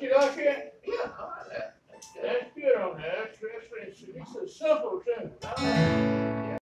You like? Yeah, I like that. That's good on there. That's, that's, it's a simple tune.